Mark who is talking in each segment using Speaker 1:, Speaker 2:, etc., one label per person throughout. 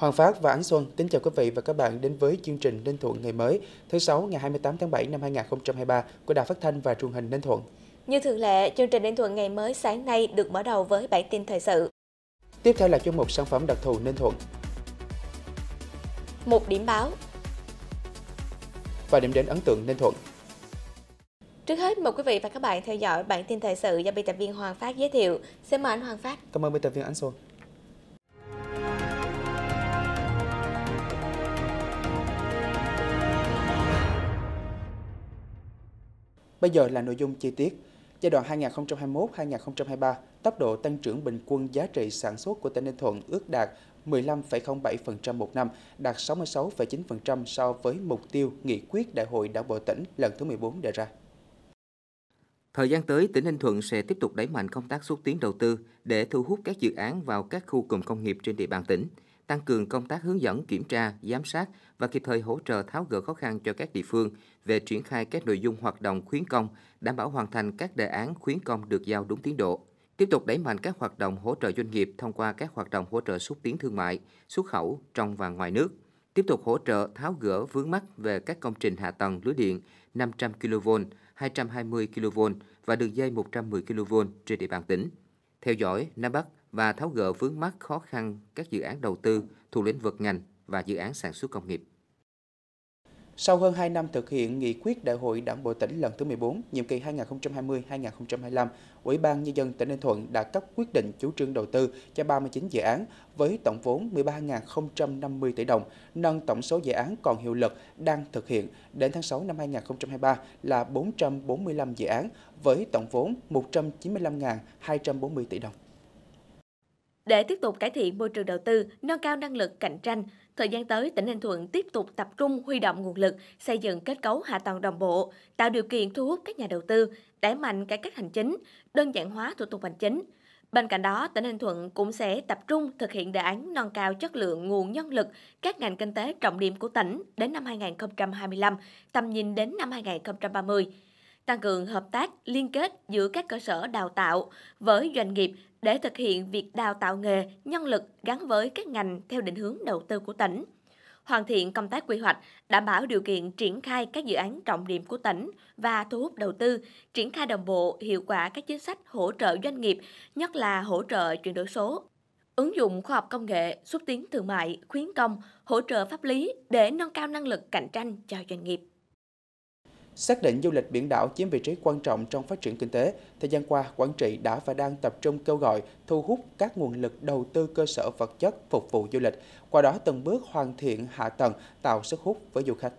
Speaker 1: Hoàng Phát và Ánh Xuân kính chào quý vị và các bạn đến với chương trình Ninh Thuận ngày mới thứ sáu ngày 28 tháng 7 năm 2023 của Đài Phát thanh và Truyền hình Ninh Thuận.
Speaker 2: Như thường lệ, chương trình Ninh Thuận ngày mới sáng nay được mở đầu với bản tin thời sự.
Speaker 1: Tiếp theo là chuyên mục sản phẩm đặc thù Ninh Thuận.
Speaker 2: Một điểm báo.
Speaker 1: Và điểm đến ấn tượng Ninh Thuận.
Speaker 2: Trước hết mời quý vị và các bạn theo dõi bản tin thời sự do biên tập viên Hoàng Phát giới thiệu. Xin mời anh Hoàng Phát.
Speaker 1: Cảm ơn biên tập viên Ánh Xuân. Bây giờ là nội dung chi tiết. Giai đoạn 2021-2023, tốc độ tăng trưởng bình quân giá trị sản xuất của tỉnh Ninh Thuận ước đạt 15,07% một năm, đạt 66,9% so với mục tiêu nghị quyết Đại hội Đảng bộ tỉnh lần thứ 14 đề ra.
Speaker 3: Thời gian tới, tỉnh Ninh Thuận sẽ tiếp tục đẩy mạnh công tác xúc tiến đầu tư để thu hút các dự án vào các khu cụm công nghiệp trên địa bàn tỉnh, tăng cường công tác hướng dẫn, kiểm tra, giám sát và kịp thời hỗ trợ tháo gỡ khó khăn cho các địa phương về triển khai các nội dung hoạt động khuyến công, đảm bảo hoàn thành các đề án khuyến công được giao đúng tiến độ. Tiếp tục đẩy mạnh các hoạt động hỗ trợ doanh nghiệp thông qua các hoạt động hỗ trợ xúc tiến thương mại, xuất khẩu trong và ngoài nước. Tiếp tục hỗ trợ tháo gỡ vướng mắc về các công trình hạ tầng lưới điện 500 kV, 220 kV và đường dây 110 kV trên địa bàn tỉnh. Theo dõi, nắm bắt và tháo gỡ vướng mắc khó khăn các dự án đầu tư thuộc lĩnh vực ngành và dự án sản xuất công nghiệp.
Speaker 1: Sau hơn 2 năm thực hiện nghị quyết Đại hội Đảng bộ tỉnh lần thứ 14, nhiệm kỳ 2020-2025, Ủy ban Nhân dân tỉnh Ninh Thuận đã cấp quyết định chủ trương đầu tư cho 39 dự án với tổng vốn 13.050 tỷ đồng, nâng tổng số dự án còn hiệu lực đang thực hiện đến tháng 6 năm 2023 là 445 dự án với tổng vốn 195.240 tỷ đồng.
Speaker 2: Để tiếp tục cải thiện môi trường đầu tư, nâng cao năng lực cạnh tranh, thời gian tới tỉnh Ninh Thuận tiếp tục tập trung huy động nguồn lực, xây dựng kết cấu hạ tầng đồng bộ, tạo điều kiện thu hút các nhà đầu tư, đẩy mạnh cải cách hành chính, đơn giản hóa thủ tục hành chính. Bên cạnh đó, tỉnh Ninh Thuận cũng sẽ tập trung thực hiện đề án nâng cao chất lượng nguồn nhân lực các ngành kinh tế trọng điểm của tỉnh đến năm 2025, tầm nhìn đến năm 2030 tăng cường hợp tác liên kết giữa các cơ sở đào tạo với doanh nghiệp để thực hiện việc đào tạo nghề, nhân lực gắn với các ngành theo định hướng đầu tư của tỉnh. Hoàn thiện công tác quy hoạch, đảm bảo điều kiện triển khai các dự án trọng điểm của tỉnh và thu hút đầu tư, triển khai đồng bộ hiệu quả các chính sách hỗ trợ doanh nghiệp, nhất là hỗ trợ chuyển đổi số, ứng dụng khoa học công nghệ, xúc tiến thương mại, khuyến công, hỗ trợ pháp lý để nâng cao năng lực cạnh tranh cho doanh nghiệp.
Speaker 1: Xác định du lịch biển đảo chiếm vị trí quan trọng trong phát triển kinh tế, thời gian qua, Quảng Trị đã và đang tập trung kêu gọi thu hút các nguồn lực đầu tư cơ sở vật chất phục vụ du lịch, qua đó từng bước hoàn thiện hạ tầng tạo sức hút với du khách.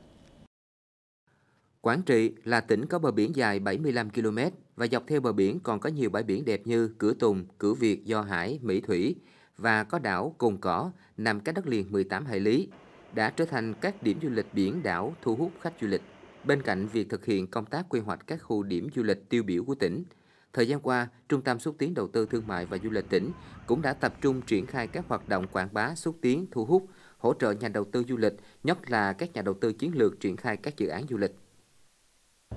Speaker 3: Quảng Trị là tỉnh có bờ biển dài 75 km và dọc theo bờ biển còn có nhiều bãi biển đẹp như Cửa Tùng, Cửa Việt, Do Hải, Mỹ Thủy và có đảo Cồn Cỏ nằm cách đất liền 18 hải lý, đã trở thành các điểm du lịch biển đảo thu hút khách du lịch. Bên cạnh việc thực hiện công tác quy hoạch các khu điểm du lịch tiêu biểu của tỉnh, thời gian qua, Trung tâm xúc tiến đầu tư thương mại và du lịch tỉnh cũng đã tập trung triển khai các hoạt động quảng bá xúc tiến thu hút, hỗ trợ nhà đầu tư du lịch, nhất là các nhà đầu tư chiến lược triển khai các dự án du lịch.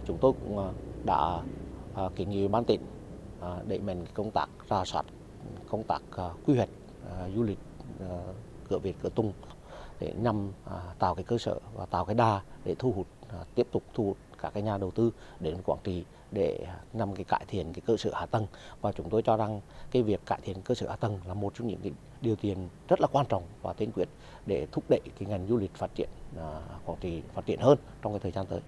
Speaker 4: Chúng tôi cũng ờ, đã ờ, kiến nghị ban tỉnh ờ, đẩy mạnh công tác ra soát công tác quy hoạch du lịch cửa Việt cửa Tung để nhằm tạo cái cơ sở và tạo cái đà để thu hút À, tiếp tục thu hút các cái nhà đầu tư đến Quảng Trị để à, nhằm cái cải thiện cái cơ sở hạ tầng và chúng tôi cho rằng cái việc cải thiện cơ sở hạ tầng là một trong những cái điều kiện rất là quan trọng và tiên quyết để thúc đẩy cái ngành du lịch phát triển à, Quảng Trị phát triển hơn trong cái thời gian tới.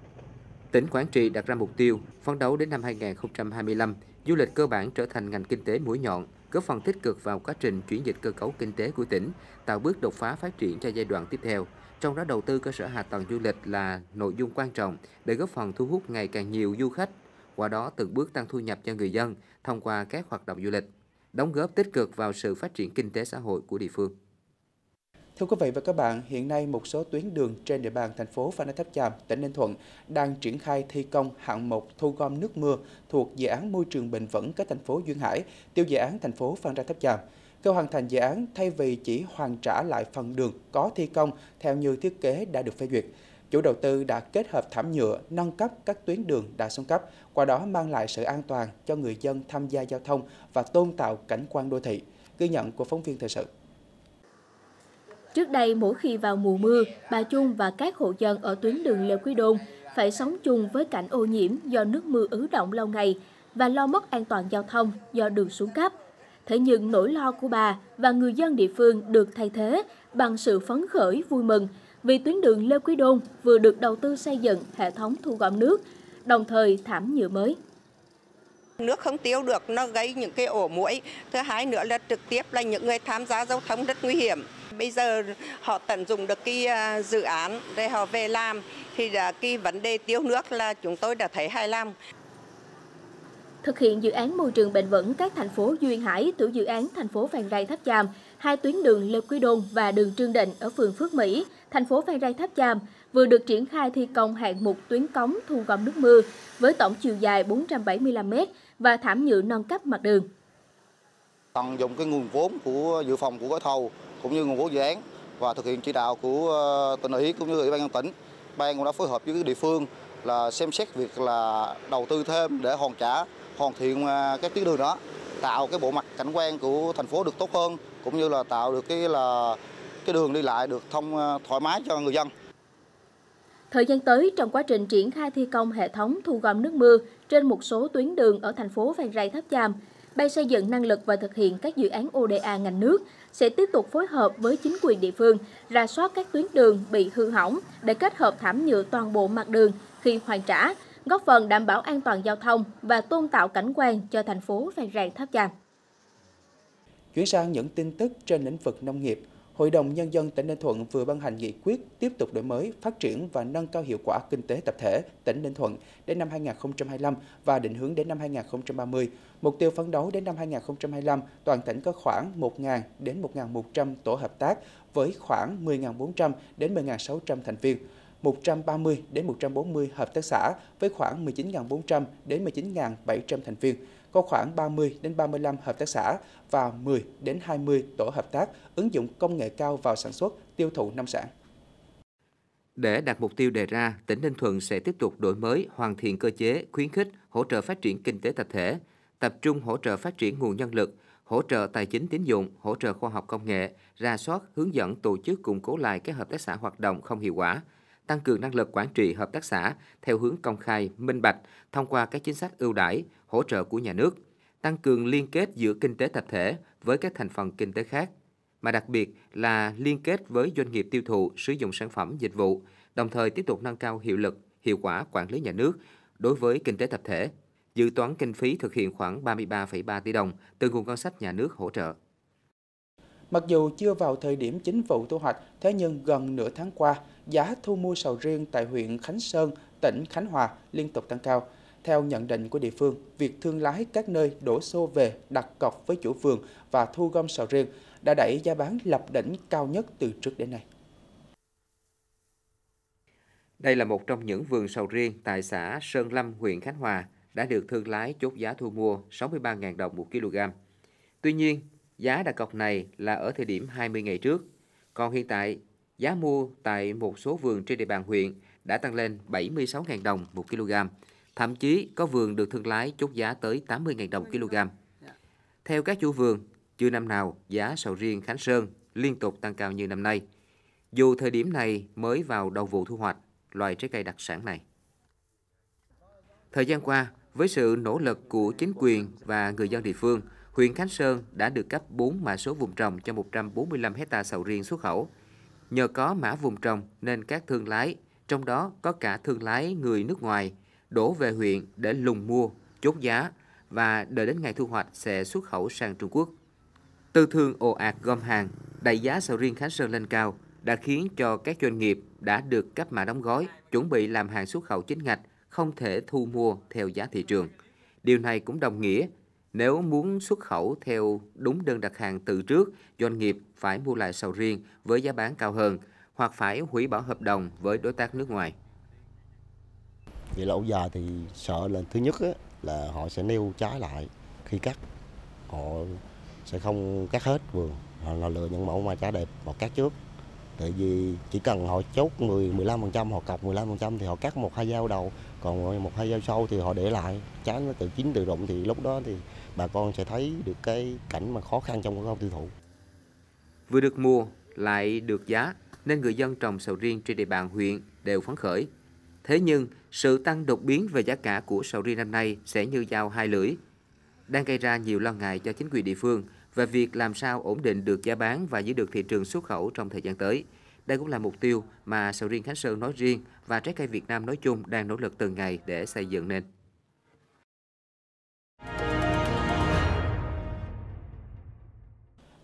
Speaker 3: Tỉnh Quảng Trị đặt ra mục tiêu phấn đấu đến năm 2025, du lịch cơ bản trở thành ngành kinh tế mũi nhọn, góp phần tích cực vào quá trình chuyển dịch cơ cấu kinh tế của tỉnh, tạo bước đột phá phát triển cho giai đoạn tiếp theo. Trong đó đầu tư cơ sở hạ tầng du lịch là nội dung quan trọng để góp phần thu hút ngày càng nhiều du khách, qua đó từng bước tăng thu nhập cho người dân thông qua các hoạt động du lịch, đóng góp tích cực vào sự phát triển kinh tế xã hội của địa phương.
Speaker 1: Thưa quý vị và các bạn, hiện nay một số tuyến đường trên địa bàn thành phố Phan Rang Tháp Chàm, tỉnh Ninh Thuận đang triển khai thi công hạng mục thu gom nước mưa thuộc dự án môi trường bền vững các thành phố Duyên Hải, tiêu dự án thành phố Phan Rang Tháp Chàm. Khi hoàn thành dự án, thay vì chỉ hoàn trả lại phần đường có thi công theo như thiết kế đã được phê duyệt, chủ đầu tư đã kết hợp thảm nhựa nâng cấp các tuyến đường đã xuống cấp, qua đó mang lại sự an toàn cho người dân tham gia giao thông và tôn tạo cảnh quan đô thị. Ghi nhận của phóng viên thời sự.
Speaker 5: Trước đây, mỗi khi vào mùa mưa, bà Chung và các hộ dân ở tuyến đường Lê Quý Đôn phải sống chung với cảnh ô nhiễm do nước mưa ứ động lâu ngày và lo mất an toàn giao thông do đường xuống cấp. Thế nhưng nỗi lo của bà và người dân địa phương được thay thế bằng sự phấn khởi vui mừng vì tuyến đường Lê Quý Đôn vừa được đầu tư xây dựng hệ thống thu gom nước, đồng thời thảm nhựa mới.
Speaker 6: Nước không tiêu được nó gây những cái ổ mũi. Thứ hai nữa là trực tiếp là những người tham gia giao thông rất nguy hiểm. Bây giờ họ tận dụng được cái à, dự án để họ về làm thì cái vấn đề tiêu nước là chúng tôi đã thấy hài lòng.
Speaker 5: Thực hiện dự án môi trường bền vững các thành phố Duyên Hải tiểu dự án thành phố Phan Rang Tháp Chàm, hai tuyến đường Lê Quý Đôn và đường Trương Định ở phường Phước Mỹ, thành phố Phan Rang Tháp Chàm vừa được triển khai thi công hạng mục tuyến cống thu gom nước mưa với tổng chiều dài 475 m và thảm nhựa nâng cấp mặt đường.
Speaker 7: Tận dụng cái nguồn vốn của dự phòng của gói thầu cũng như nguồn vốn dự án và thực hiện chỉ đạo của ờ, tỉnh ủy cũng như ủy ban nhân tỉnh, ban cũng đã phối hợp với các địa phương là xem xét việc là đầu tư thêm để hoàn trả hoàn thiện à, các tuyến đường đó tạo cái bộ mặt cảnh quan của thành phố được tốt hơn cũng như là tạo được cái là cái đường đi lại được thông à, thoải mái cho người dân.
Speaker 5: Thời gian tới, trong quá trình triển khai thi công hệ thống thu gom nước mưa trên một số tuyến đường ở thành phố Phan Rang Tháp Chàm, Ban xây dựng năng lực và thực hiện các dự án ODA ngành nước sẽ tiếp tục phối hợp với chính quyền địa phương ra soát các tuyến đường bị hư hỏng để kết hợp thảm nhựa toàn bộ mặt đường khi hoàn trả, góp phần đảm bảo an toàn giao thông và tôn tạo cảnh quan cho thành phố Phan Rang Tháp Chàm.
Speaker 1: Chuyển sang những tin tức trên lĩnh vực nông nghiệp, Hội đồng Nhân dân tỉnh Ninh Thuận vừa ban hành nghị quyết tiếp tục đổi mới, phát triển và nâng cao hiệu quả kinh tế tập thể tỉnh Ninh Thuận đến năm 2025 và định hướng đến năm 2030. Mục tiêu phấn đấu đến năm 2025, toàn tỉnh có khoảng 1.000 đến 1.100 tổ hợp tác với khoảng 10.400 đến 10.600 thành viên. 130 đến 140 hợp tác xã với khoảng 19.400 đến 19.700 thành viên có khoảng 30 đến 35 hợp tác xã và 10 đến 20 tổ hợp tác ứng dụng công nghệ cao vào sản xuất, tiêu thụ nông sản.
Speaker 3: Để đạt mục tiêu đề ra, tỉnh Ninh Thuận sẽ tiếp tục đổi mới, hoàn thiện cơ chế, khuyến khích, hỗ trợ phát triển kinh tế tập thể, tập trung hỗ trợ phát triển nguồn nhân lực, hỗ trợ tài chính tín dụng, hỗ trợ khoa học công nghệ, ra soát, hướng dẫn tổ chức củng cố lại các hợp tác xã hoạt động không hiệu quả, tăng cường năng lực quản trị hợp tác xã theo hướng công khai, minh bạch thông qua các chính sách ưu đãi, hỗ trợ của nhà nước, tăng cường liên kết giữa kinh tế tập thể với các thành phần kinh tế khác, mà đặc biệt là liên kết với doanh nghiệp tiêu thụ sử dụng sản phẩm dịch vụ, đồng thời tiếp tục nâng cao hiệu lực, hiệu quả quản lý nhà nước đối với kinh tế tập thể. Dự toán kinh phí thực hiện khoảng 33,3 tỷ đồng từ nguồn ngân sách nhà nước hỗ trợ.
Speaker 1: Mặc dù chưa vào thời điểm chính vụ thu hoạch, thế nhưng gần nửa tháng qua, giá thu mua sầu riêng tại huyện Khánh Sơn, tỉnh Khánh Hòa liên tục tăng cao. Theo nhận định của địa phương, việc thương lái các nơi đổ xô về đặt cọc với chủ vườn và thu gom sầu riêng đã đẩy giá bán lập đỉnh cao nhất từ trước đến nay.
Speaker 3: Đây là một trong những vườn sầu riêng tại xã Sơn Lâm, huyện Khánh Hòa đã được thương lái chốt giá thu mua 63.000 đồng một kg. Tuy nhiên, giá đặt cọc này là ở thời điểm 20 ngày trước. Còn hiện tại, giá mua tại một số vườn trên địa bàn huyện đã tăng lên 76.000 đồng một kg. Thậm chí có vườn được thương lái chốt giá tới 80.000 đồng kg. Theo các chủ vườn, chưa năm nào giá sầu riêng Khánh Sơn liên tục tăng cao như năm nay. Dù thời điểm này mới vào đầu vụ thu hoạch loài trái cây đặc sản này. Thời gian qua, với sự nỗ lực của chính quyền và người dân địa phương, huyện Khánh Sơn đã được cấp 4 mã số vùng trồng cho 145 hecta sầu riêng xuất khẩu. Nhờ có mã vùng trồng nên các thương lái, trong đó có cả thương lái người nước ngoài, đổ về huyện để lùng mua, chốt giá và đợi đến ngày thu hoạch sẽ xuất khẩu sang Trung Quốc. Tư thương ồ ạt gom hàng, đẩy giá sầu riêng Khánh Sơn lên cao đã khiến cho các doanh nghiệp đã được cấp mã đóng gói, chuẩn bị làm hàng xuất khẩu chính ngạch, không thể thu mua theo giá thị trường. Điều này cũng đồng nghĩa nếu muốn xuất khẩu theo đúng đơn đặt hàng từ trước, doanh nghiệp phải mua lại sầu riêng với giá bán cao hơn hoặc phải hủy bỏ hợp đồng với đối tác nước ngoài.
Speaker 8: Vậy là ông già thì sợ là thứ nhất á, là họ sẽ nêu trái lại khi cắt. Họ sẽ không cắt hết vườn, họ lựa những mẫu mà trái đẹp họ cắt trước. Tại vì chỉ cần họ chốt 10 15% họ cọc 15% thì họ cắt một hai dao đầu, còn một hai dao sau thì họ để lại, trái nó tự chín tự rụng thì lúc đó thì bà con sẽ thấy được cái cảnh mà khó khăn trong cái tiêu thụ.
Speaker 3: Vừa được mua lại được giá nên người dân trồng sầu riêng trên địa bàn huyện đều phấn khởi. Thế nhưng, sự tăng đột biến về giá cả của sầu riêng năm nay sẽ như dao hai lưỡi, đang gây ra nhiều lo ngại cho chính quyền địa phương về việc làm sao ổn định được giá bán và giữ được thị trường xuất khẩu trong thời gian tới. Đây cũng là mục tiêu mà sầu riêng Khánh Sơn nói riêng và trái cây Việt Nam nói chung đang nỗ lực từng ngày để xây dựng nên.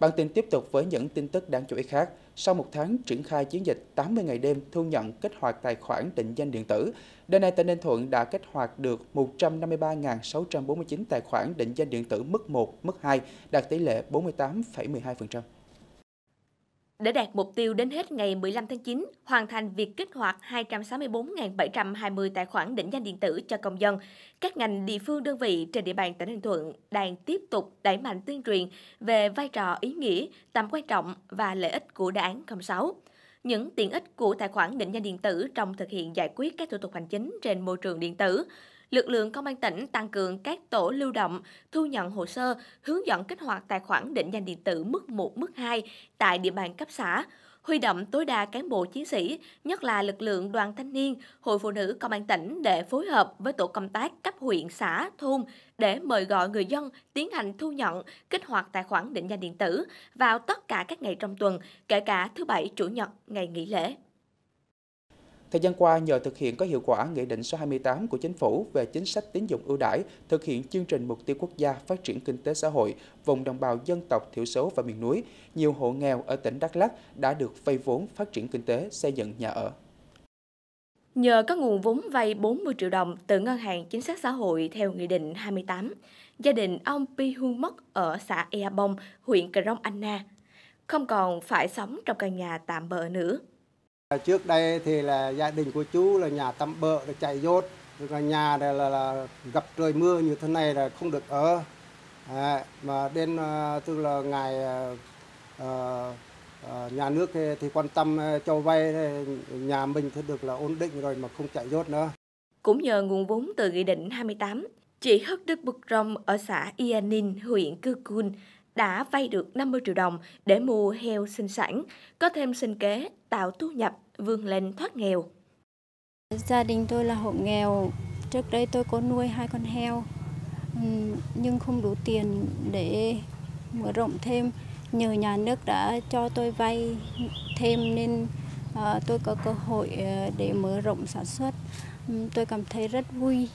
Speaker 1: Bản tin tiếp tục với những tin tức đáng chú ý khác. Sau một tháng triển khai chiến dịch 80 ngày đêm thu nhận kích hoạt tài khoản định danh điện tử, đến nay tỉnh Ninh Thuận đã kích hoạt được 153.649 tài khoản định danh điện tử mức 1, mức 2, đạt tỷ lệ 48,12%.
Speaker 2: Để đạt mục tiêu đến hết ngày 15 tháng 9, hoàn thành việc kích hoạt 264.720 tài khoản định danh điện tử cho công dân, các ngành địa phương đơn vị trên địa bàn tỉnh Ninh Thuận đang tiếp tục đẩy mạnh tuyên truyền về vai trò ý nghĩa, tầm quan trọng và lợi ích của đề án 06 những tiện ích của tài khoản định danh điện tử trong thực hiện giải quyết các thủ tục hành chính trên môi trường điện tử, lực lượng công an tỉnh tăng cường các tổ lưu động, thu nhận hồ sơ, hướng dẫn kích hoạt tài khoản định danh điện tử mức 1, mức 2 tại địa bàn cấp xã, huy động tối đa cán bộ chiến sĩ, nhất là lực lượng đoàn thanh niên, hội phụ nữ công an tỉnh để phối hợp với tổ công tác cấp huyện, xã, thôn để mời gọi người dân tiến hành thu nhận, kích hoạt tài khoản định danh điện tử vào tất cả các ngày trong tuần, kể cả thứ Bảy, Chủ nhật, ngày nghỉ lễ.
Speaker 1: Thời gian qua, nhờ thực hiện có hiệu quả Nghị định số 28 của Chính phủ về chính sách tín dụng ưu đãi, thực hiện chương trình mục tiêu quốc gia phát triển kinh tế xã hội vùng đồng bào dân tộc thiểu số và miền núi, nhiều hộ nghèo ở tỉnh Đắk Lắk đã được vay vốn phát triển kinh tế, xây dựng nhà ở.
Speaker 2: Nhờ có nguồn vốn vay 40 triệu đồng từ Ngân hàng Chính sách Xã hội theo Nghị định 28, gia đình ông Pi Hương Mất ở xã Ea Bông, huyện Cờ Rông Anna, không còn phải sống trong căn nhà tạm bỡ nữa.
Speaker 9: Trước đây thì là gia đình của chú là nhà tắm bợ là chạy dốt, là nhà là, là, là gặp trời mưa như thế này là không được ở. À, mà đến à, tức là ngày à, à, à, nhà nước thì, thì quan tâm à, cho vay nhà mình thì được là ổn định rồi mà không chạy dốt nữa.
Speaker 2: Cũng nhờ nguồn vốn từ Nghị định 28, chị Hất Đức Bực Rông ở xã Ianin, huyện Cư Cun đã vay được 50 triệu đồng để mua heo sinh sản, có thêm sinh kế, tạo thu nhập, vươn lên thoát nghèo.
Speaker 10: Gia đình tôi là hộ nghèo, trước đây tôi có nuôi hai con heo, nhưng không đủ tiền để mở rộng thêm. Nhờ nhà nước đã cho tôi vay thêm nên ờ, tôi có cơ hội ờ, để mở rộng sản xuất. Tôi cảm thấy rất vui.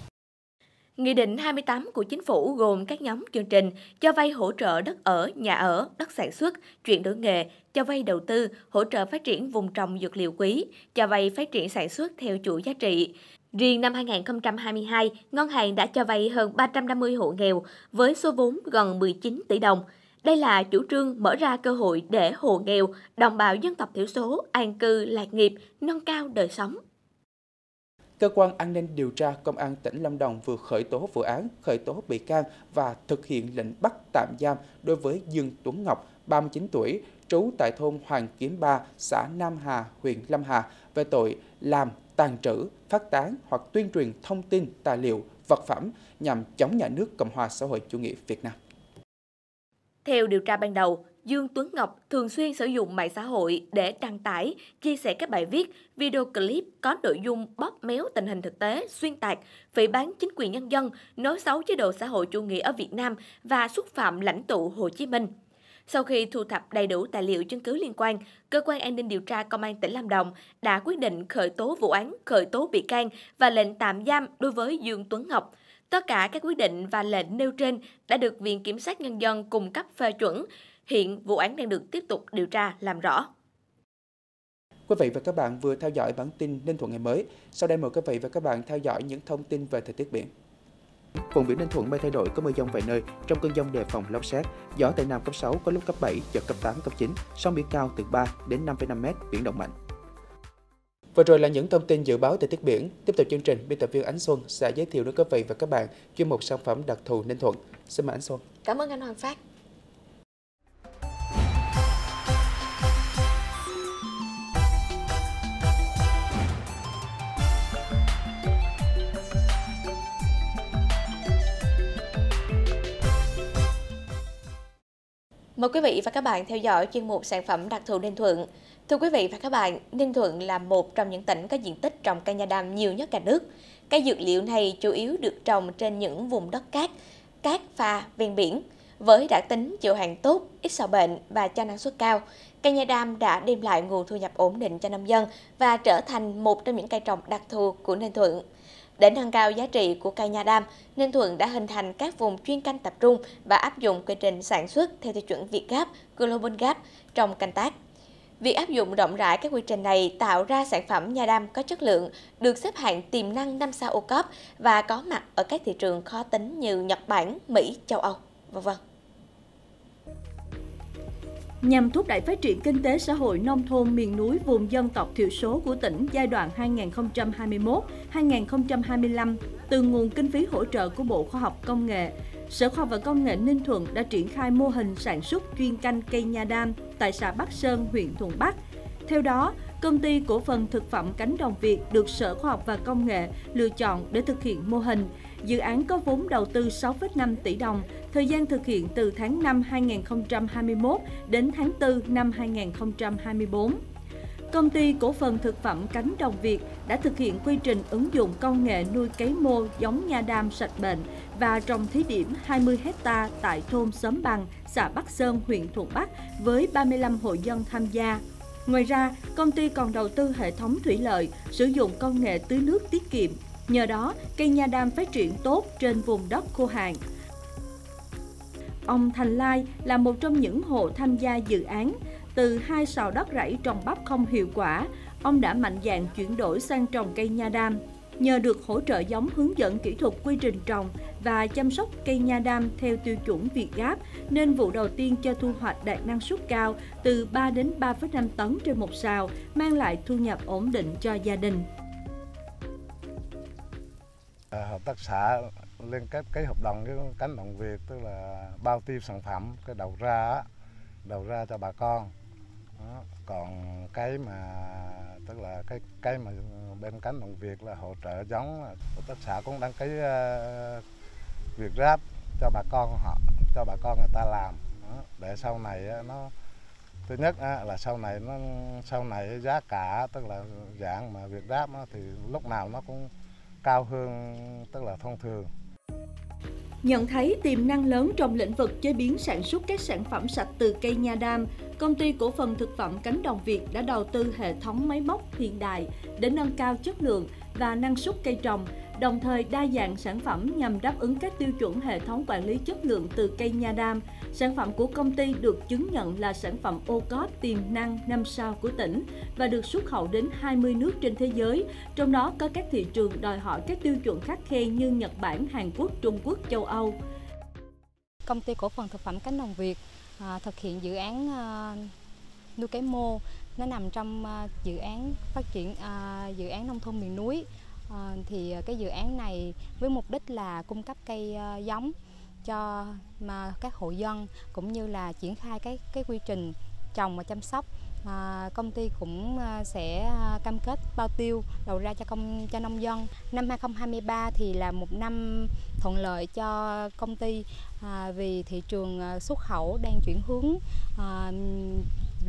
Speaker 2: Nghị định 28 của Chính phủ gồm các nhóm chương trình cho vay hỗ trợ đất ở, nhà ở, đất sản xuất, chuyển đổi nghề, cho vay đầu tư, hỗ trợ phát triển vùng trồng dược liệu quý, cho vay phát triển sản xuất theo chuỗi giá trị. Riêng năm 2022, ngân hàng đã cho vay hơn 350 hộ nghèo với số vốn gần 19 tỷ đồng. Đây là chủ trương mở ra cơ hội để hộ nghèo, đồng bào dân tộc thiểu số an cư lạc nghiệp, nâng cao đời sống.
Speaker 1: Cơ quan An ninh điều tra Công an tỉnh Lâm Đồng vừa khởi tố vụ án, khởi tố bị can và thực hiện lệnh bắt tạm giam đối với Dương Tuấn Ngọc, 39 tuổi, trú tại thôn Hoàng Kiếm Ba, xã Nam Hà, huyện Lâm Hà về tội làm, tàn trữ, phát tán hoặc tuyên truyền thông tin, tài liệu, vật phẩm nhằm chống nhà nước Cộng hòa xã hội chủ nghĩa Việt Nam.
Speaker 2: Theo điều tra ban đầu, Dương Tuấn Ngọc thường xuyên sử dụng mạng xã hội để đăng tải, chia sẻ các bài viết, video clip có nội dung bóp méo tình hình thực tế, xuyên tạc, phỉ bán chính quyền nhân dân, nói xấu chế độ xã hội chủ nghĩa ở Việt Nam và xúc phạm lãnh tụ Hồ Chí Minh. Sau khi thu thập đầy đủ tài liệu chứng cứ liên quan, cơ quan an ninh điều tra công an tỉnh Lâm Đồng đã quyết định khởi tố vụ án, khởi tố bị can và lệnh tạm giam đối với Dương Tuấn Ngọc. Tất cả các quyết định và lệnh nêu trên đã được Viện Kiểm sát Nhân dân cung cấp phê chuẩn. Hiện vụ án đang được tiếp tục điều tra làm rõ.
Speaker 1: Quý vị và các bạn vừa theo dõi bản tin Ninh Thuận ngày mới. Sau đây mời quý vị và các bạn theo dõi những thông tin về thời tiết biển. Vùng biển Ninh Thuận mây thay đổi có mưa dông vài nơi, trong cơn dông đề phòng lốc xét, gió tây nam cấp 6 có lúc cấp 7, giật cấp 8, cấp 9, sóng biển cao từ 3 đến 5,5 m, biển động mạnh. Vừa rồi là những thông tin dự báo thời tiết biển. Tiếp tục chương trình, biên tập viên Ánh Xuân sẽ giới thiệu đến quý vị và các bạn chuyên mục sản phẩm đặc thù Ninh Thuận. Xin mời Ánh Xuân.
Speaker 2: Cảm ơn anh Hoàng Phát. Mời quý vị và các bạn theo dõi chuyên mục sản phẩm đặc thù Ninh Thuận. Thưa quý vị và các bạn, Ninh Thuận là một trong những tỉnh có diện tích trồng cây nha đam nhiều nhất cả nước. Cây dược liệu này chủ yếu được trồng trên những vùng đất cát, cát pha ven biển. Với đặc tính chịu hạn tốt, ít sâu bệnh và cho năng suất cao, cây nha đam đã đem lại nguồn thu nhập ổn định cho nông dân và trở thành một trong những cây trồng đặc thù của Ninh Thuận. Để nâng cao giá trị của cây nha đam, Ninh Thuận đã hình thành các vùng chuyên canh tập trung và áp dụng quy trình sản xuất theo tiêu chuẩn Việt Gap, Global Gap trong canh tác. Việc áp dụng rộng rãi các quy trình này tạo ra sản phẩm nha đam có chất lượng, được xếp hạng tiềm năng 5 sao OCOP và có mặt ở các thị trường khó tính như Nhật Bản, Mỹ, châu Âu, v.v.
Speaker 11: Nhằm thúc đẩy phát triển kinh tế xã hội nông thôn miền núi vùng dân tộc thiểu số của tỉnh giai đoạn 2021-2025 từ nguồn kinh phí hỗ trợ của Bộ Khoa học Công nghệ, Sở Khoa học và Công nghệ Ninh Thuận đã triển khai mô hình sản xuất chuyên canh cây nha đam tại xã Bắc Sơn, huyện Thuận Bắc. Theo đó, công ty cổ phần thực phẩm cánh đồng Việt được Sở Khoa học và Công nghệ lựa chọn để thực hiện mô hình. Dự án có vốn đầu tư 6,5 tỷ đồng, thời gian thực hiện từ tháng 5 2021 đến tháng 4 năm 2024. Công ty cổ phần thực phẩm Cánh Đồng Việt đã thực hiện quy trình ứng dụng công nghệ nuôi cấy mô giống nha đam sạch bệnh và trồng thí điểm 20 hecta tại thôn Xóm Bằng, xã Bắc Sơn, huyện Thuận Bắc với 35 hộ dân tham gia. Ngoài ra, công ty còn đầu tư hệ thống thủy lợi, sử dụng công nghệ tưới nước tiết kiệm. Nhờ đó, cây nha đam phát triển tốt trên vùng đất khô hạn. Ông Thành Lai là một trong những hộ tham gia dự án. Từ hai sào đất rẫy trồng bắp không hiệu quả, ông đã mạnh dạn chuyển đổi sang trồng cây nha đam. Nhờ được hỗ trợ giống hướng dẫn kỹ thuật quy trình trồng và chăm sóc cây nha đam theo tiêu chuẩn Việt Gáp, nên vụ đầu tiên cho thu hoạch đạt năng suất cao từ 3 đến 3,5 tấn trên một sào, mang lại thu nhập ổn định cho gia đình.
Speaker 12: À, hợp tác xã liên kết cái hợp đồng với cánh đồng Việt tức là bao tiêu sản phẩm cái đầu ra đầu ra cho bà con đó. còn cái mà tức là cái cái mà bên cánh đồng Việt là hỗ trợ giống hợp tác xã cũng đăng ký uh, Việt Ráp cho bà con họ cho bà con người ta làm đó. để sau này nó thứ nhất là sau này nó sau này giá cả tức là dạng mà Việt Ráp thì lúc nào nó cũng cao hơn tức là thông thường.
Speaker 11: Nhận thấy tiềm năng lớn trong lĩnh vực chế biến sản xuất các sản phẩm sạch từ cây nha đam, công ty cổ phần thực phẩm Cánh đồng Việt đã đầu tư hệ thống máy móc hiện đại để nâng cao chất lượng và năng suất cây trồng, đồng thời đa dạng sản phẩm nhằm đáp ứng các tiêu chuẩn hệ thống quản lý chất lượng từ cây nha đam. Sản phẩm của công ty được chứng nhận là sản phẩm ô cóp tiềm năng 5 sao của tỉnh và được xuất khẩu đến 20 nước trên thế giới, trong đó có các thị trường đòi hỏi các tiêu chuẩn khắc khe như Nhật Bản, Hàn Quốc, Trung Quốc, châu Âu.
Speaker 13: Công ty cổ phần thực phẩm Cánh đồng Việt à, thực hiện dự án à, nuôi cái mô nó nằm trong à, dự án phát triển à, dự án nông thôn miền núi à, thì ờ, cái dự án này với mục đích là cung cấp cây ờ, giống cho mà các hộ dân cũng như là triển khai cái cái quy trình trồng và chăm sóc. À, công ty cũng sẽ cam kết bao tiêu đầu ra cho công cho nông dân. Năm 2023 thì là một năm thuận lợi cho công ty à, vì thị trường xuất khẩu đang chuyển hướng à,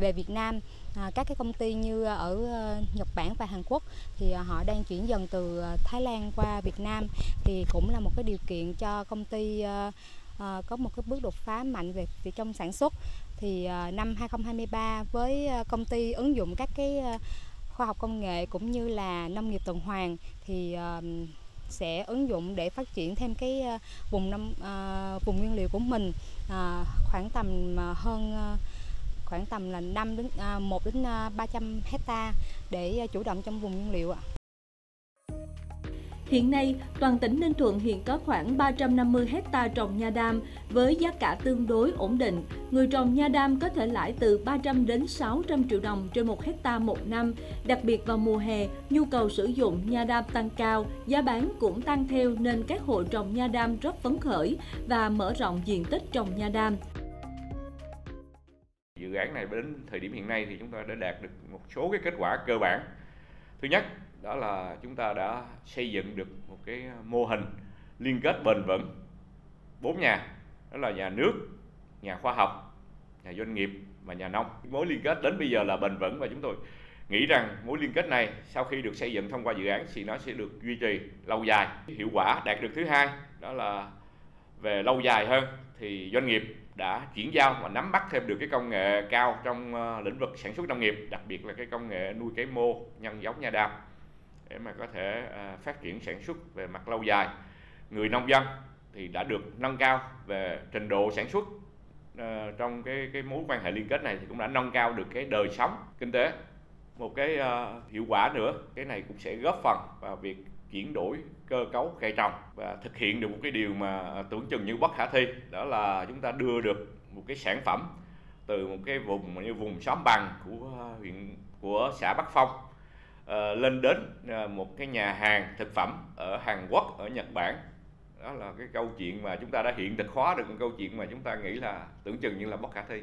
Speaker 13: về Việt Nam à, các cái công ty như ờ, ở ờ, Nhật Bản và Hàn Quốc thì ờ, họ đang chuyển dần từ Thái Lan qua Việt Nam. Thì cũng là một cái điều kiện cho công ty à, có một cái bước đột phá mạnh về, về trong sản xuất. Thì à, năm 2023 với công ty ứng dụng các cái khoa học công nghệ cũng như là nông nghiệp tuần hoàn thì sẽ ứng dụng để phát triển thêm cái vùng năm vùng nguyên liệu của mình khoảng tầm hơn khoảng tầm là 5 đến à, 1 đến à, 300 hecta để à, chủ động trong vùng nguyên liệu ạ.
Speaker 11: Hiện nay, toàn tỉnh Ninh Thuận hiện có khoảng 350 hecta trồng nha đam với giá cả tương đối ổn định. Người trồng nha đam có thể lãi từ 300 đến 600 triệu đồng trên một hecta một năm. Đặc biệt vào mùa hè, nhu cầu sử dụng nha đam tăng cao, giá bán cũng tăng theo nên các hộ trồng nha đam rất phấn khởi và mở rộng diện tích trồng nha đam
Speaker 14: dự án này đến thời điểm hiện nay thì chúng ta đã đạt được một số cái kết quả cơ bản. Thứ nhất, đó là chúng ta đã xây dựng được một cái mô hình liên kết bền vững. Bốn nhà, đó là nhà nước, nhà khoa học, nhà doanh nghiệp và nhà nông. Mối liên kết đến bây giờ là bền vững và chúng tôi nghĩ rằng mối liên kết này sau khi được xây dựng thông qua dự án thì nó sẽ được duy trì lâu dài. Hiệu quả đạt được thứ hai, đó là về lâu dài hơn thì doanh nghiệp đã chuyển giao và nắm bắt thêm được cái công nghệ cao trong ờ, lĩnh vực sản xuất nông nghiệp đặc biệt là cái công nghệ nuôi cấy mô nhân giống nha đam để mà có thể ờ, phát triển sản xuất về mặt lâu dài. Người nông dân thì đã được nâng cao về trình độ sản xuất uh, trong cái cái mối quan hệ liên kết này thì cũng đã nâng cao được cái đời sống kinh tế. Một cái uh, hiệu quả nữa cái này cũng sẽ góp phần vào việc chuyển đổi cơ cấu cây trồng và thực hiện được một cái điều mà tưởng chừng như bất khả thi đó là chúng ta đưa được một cái sản phẩm từ một cái vùng như vùng xóm bằng của ờ, huyện của xã Bắc Phong uh, lên đến ờ, một cái nhà hàng thực phẩm ở Hàn Quốc ở Nhật Bản. Đó là cái câu chuyện mà chúng ta đã hiện thực hóa được một câu chuyện mà chúng ta nghĩ là tưởng chừng như là bất khả thi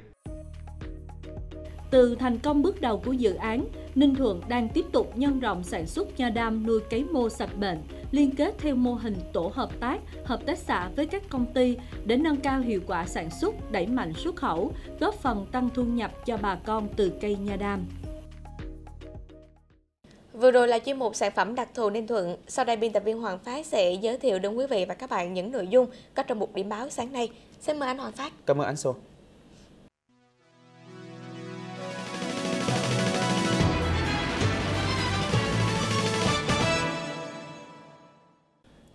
Speaker 11: từ thành công bước đầu của dự án, Ninh Thuận đang tiếp tục nhân rộng sản xuất nha đam nuôi cấy mô sạch bệnh, liên kết theo mô hình tổ hợp tác, hợp tác xã với các công ty để nâng cao hiệu quả sản xuất, đẩy mạnh xuất khẩu, góp phần tăng thu nhập cho bà con từ cây nha đam.
Speaker 2: Vừa rồi là chuyên mục sản phẩm đặc thù Ninh Thuận. Sau đây biên tập viên Hoàng Phát sẽ giới thiệu đến quý vị và các bạn những nội dung có trong mục điểm báo sáng nay. Xin mời anh Hoàng Phát.
Speaker 1: Cảm ơn anh Sô.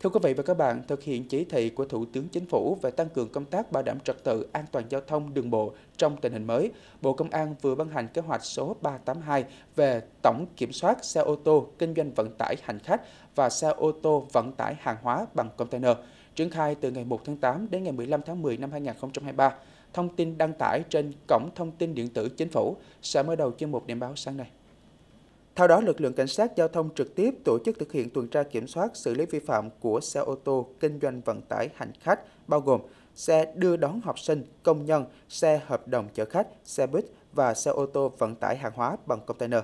Speaker 1: Thưa quý vị và các bạn, thực hiện chỉ thị của Thủ tướng Chính phủ về tăng cường công tác bảo đảm trật tự an toàn giao thông đường bộ trong tình hình mới, Bộ Công an vừa ban hành kế hoạch số 382 về tổng kiểm soát xe ô tô kinh doanh vận tải hành khách và xe ô tô vận tải hàng hóa bằng container, triển khai từ ngày 1 tháng 8 đến ngày 15 tháng 10 năm 2023. Thông tin đăng tải trên Cổng Thông tin Điện tử Chính phủ sẽ mở đầu chuyên mục điểm báo sáng nay. Theo đó, lực lượng cảnh sát giao thông trực tiếp tổ chức thực hiện tuần tra kiểm soát xử lý vi phạm của xe ô tô kinh doanh vận tải hành khách, bao gồm xe đưa đón học sinh, công nhân, xe hợp đồng chở khách, xe buýt và xe ô tô vận tải hàng hóa bằng container.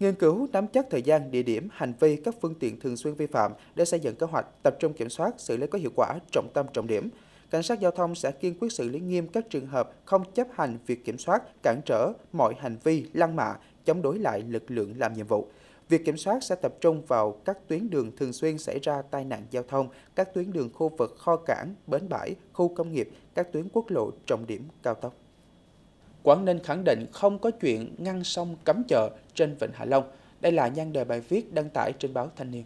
Speaker 1: Nghiên cứu nắm chắc thời gian, địa điểm, hành vi các phương tiện thường xuyên vi phạm để xây dựng kế hoạch tập trung kiểm soát, xử lý có hiệu quả, trọng tâm trọng điểm. Cảnh sát giao thông sẽ kiên quyết xử lý nghiêm các trường hợp không chấp hành việc kiểm soát, cản trở mọi hành vi lăng mạ, chống đối lại lực lượng làm nhiệm vụ. Việc kiểm soát sẽ tập trung vào các tuyến đường thường xuyên xảy ra tai nạn giao thông, các tuyến đường khu vực kho cảng, bến bãi, khu công nghiệp, các tuyến quốc lộ trọng điểm cao tốc. Quảng Ninh khẳng định không có chuyện ngăn sông cấm chợ trên Vịnh Hạ Long. Đây là nhan đề bài viết đăng tải trên báo Thanh niên.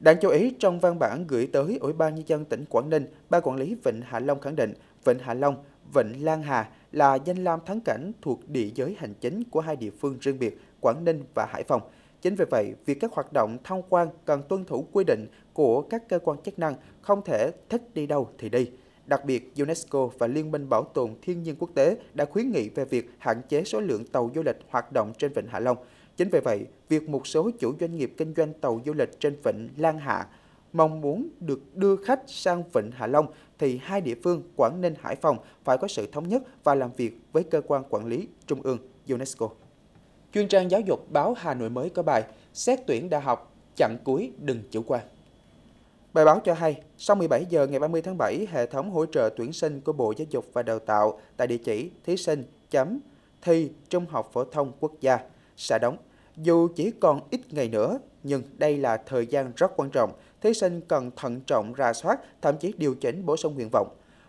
Speaker 1: Đáng chú ý, trong văn bản gửi tới Ủy ban Nhân dân tỉnh Quảng Ninh, Ban Quản lý Vịnh Hạ Long khẳng định Vịnh Hạ Long, Vịnh Lan Hà là danh lam thắng cảnh thuộc địa giới hành chính của hai địa phương riêng biệt Quảng Ninh và Hải Phòng. Chính vì vậy, việc các hoạt động tham quan cần tuân thủ quy định của các cơ quan chức năng, không thể thích đi đâu thì đi. Đặc biệt, UNESCO và Liên minh Bảo tồn Thiên nhiên Quốc tế đã khuyến nghị về việc hạn chế số lượng tàu du lịch hoạt động trên Vịnh Hạ Long. Chính vì vậy, việc một số chủ doanh nghiệp kinh doanh tàu du lịch trên Vịnh Lan Hạ mong muốn được đưa khách sang Vịnh Hạ Long thì hai địa phương Quảng Ninh, Hải Phòng phải có sự thống nhất và làm việc với cơ quan quản lý trung ương UNESCO. Chuyên trang giáo dục báo Hà Nội mới có bài Xét tuyển đại học chặn cuối đừng chủ quan. Bài báo cho hay, sau 17 giờ ngày 30 tháng 7, hệ thống hỗ trợ tuyển sinh của Bộ Giáo dục và Đào tạo tại địa chỉ thí sinh chấm thi trung học phổ thông quốc gia sẽ đóng. Dù chỉ còn ít ngày nữa, nhưng đây là thời gian rất quan trọng thí sinh cần thận trọng ra soát, thậm chí điều chỉnh bổ sung nguyện vọng.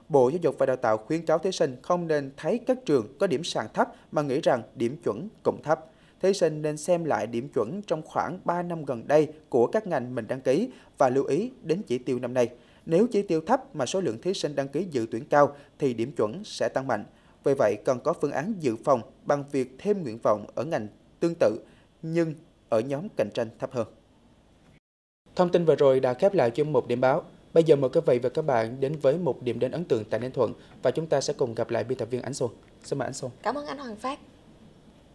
Speaker 1: Bộ Giáo dục và Đào tạo khuyến cáo thí sinh không nên thấy các trường có điểm sàn thấp mà nghĩ rằng điểm chuẩn cũng thấp. Thí sinh nên xem lại điểm chuẩn trong khoảng 3 năm gần đây của các ngành mình đăng ký và lưu ý đến chỉ tiêu năm nay. Nếu chỉ tiêu thấp mà số lượng thí sinh đăng ký dự tuyển cao thì điểm chuẩn sẽ tăng mạnh. Vì vậy, cần có phương án dự phòng bằng việc thêm nguyện vọng ở ngành tương tự nhưng ở nhóm cạnh tranh thấp hơn. Thông tin vừa rồi đã khép lại chuyên mục điểm báo. Bây giờ mời quý vị và các bạn đến với một điểm đến ấn tượng tại Ninh Thuận và chúng ta sẽ cùng gặp lại biên tập viên Ánh Xuân. Xin mời Ánh Xuân.
Speaker 2: Cảm ơn anh Hoàng Phát.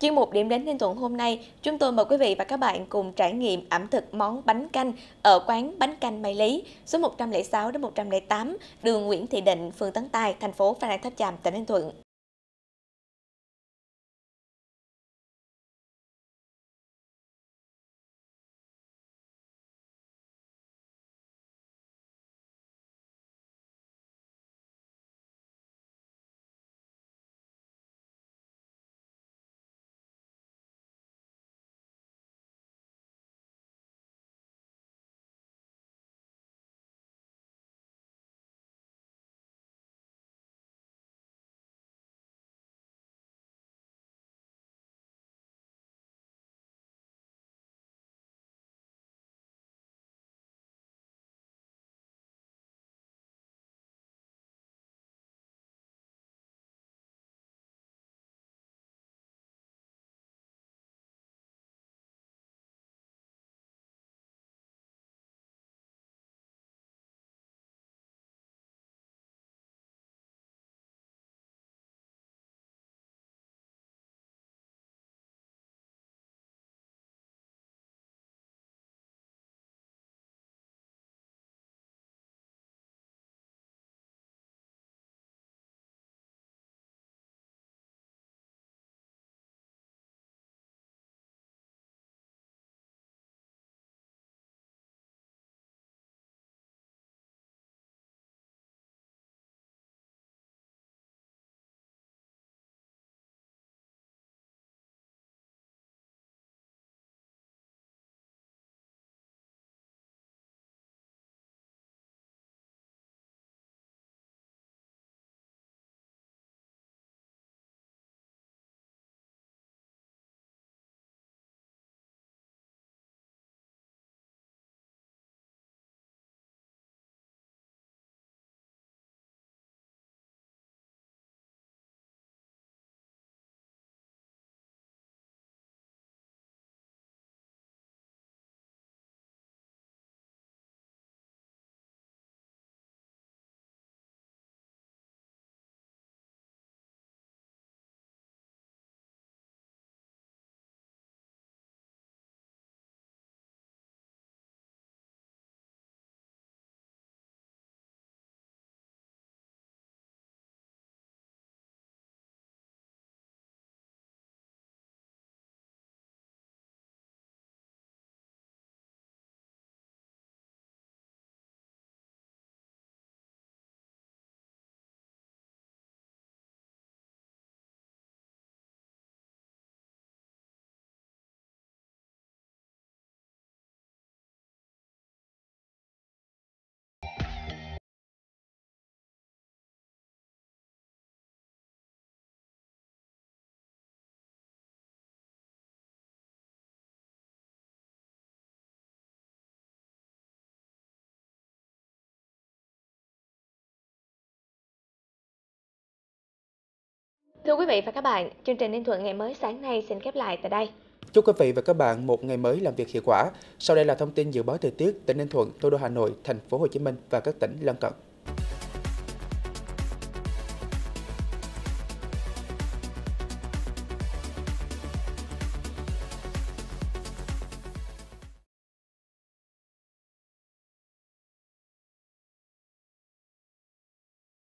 Speaker 2: Chuyên mục điểm đến Ninh Thuận hôm nay, chúng tôi mời quý vị và các bạn cùng trải nghiệm ẩm thực món bánh canh ở quán bánh canh Mai Lý, số 106 đến 108, đường Nguyễn Thị Định, phường Tấn Tài, thành phố Phan Rang Tháp Chàm, tỉnh Ninh Thuận. Thưa quý vị và các bạn, chương trình Ninh Thuận ngày mới sáng nay xin khép lại tại đây.
Speaker 1: Chúc quý vị và các bạn một ngày mới làm việc hiệu quả. Sau đây là thông tin dự báo thời tiết tỉnh Ninh Thuận, thủ đô Hà Nội, thành phố Hồ Chí Minh và các tỉnh lân cận.